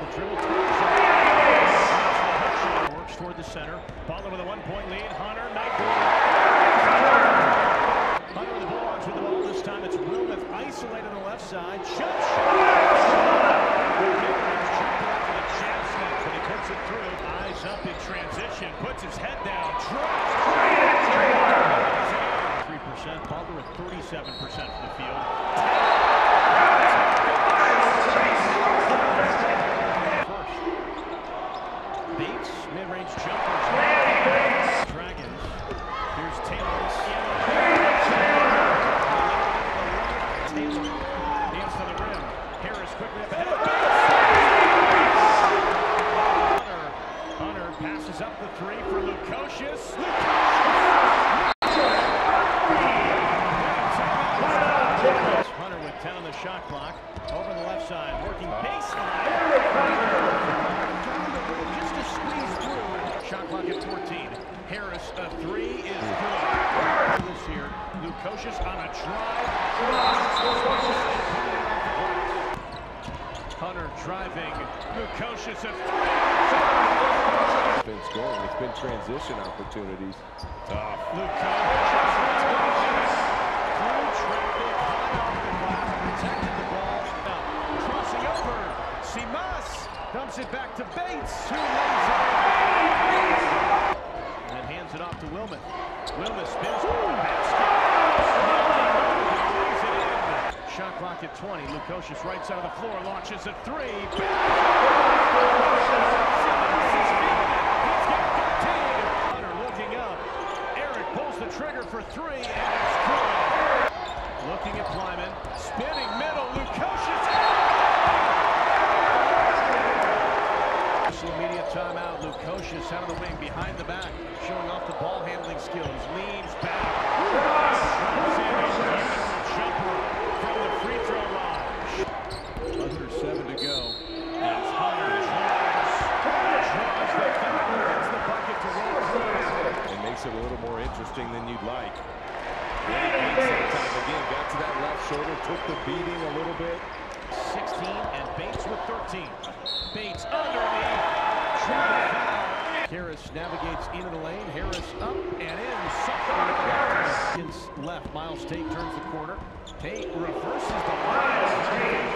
The dribble works toward the center. Butler with a one-point lead. Hunter, night Hunter with the Bulldogs with the ball this time. It's Wilmoth isolated on the left side. Shot, but he puts it through. Eyes up in transition. Puts his head down. Three percent. Butler at 37 percent from the field. First. Bates, mid-range jumper. Dragons. Here's Taylor. Taylor dance to the rim. Harris quickly up ahead. Hunter. Hunter passes up the three for Lukosius. Hunter with 10 on the shot clock. Over the left side, working baseline. Just to squeeze through. Shot clock at 14. Harris, a three is good. This here, Lukosius on a drive. Hunter driving. Lukosius a been scoring. It's been transition opportunities. Tough. Lukosius through traffic. Protected the ball. Now, crossing over. Simas dumps it back to Bates. Who lays it. And then hands it off to Wilmoth. Wilmoth spins basket. Shot clock at 20. Lukosius right side of the floor launches a three. Looking up. Eric pulls the trigger for three, and it's good. Looking at Kleiman, spinning middle, Lukosius. Wing, behind the back, showing off the ball handling skills, leans back. Under seven to go. As Hunter. It makes it a little more interesting than you'd like. Again. Got to that left shoulder, took the beating a little bit. 16 and Bates with 13. Bates underneath. Harris navigates into the lane. Harris up and in. Left. Myles Tate turns the corner. Tate reverses the line.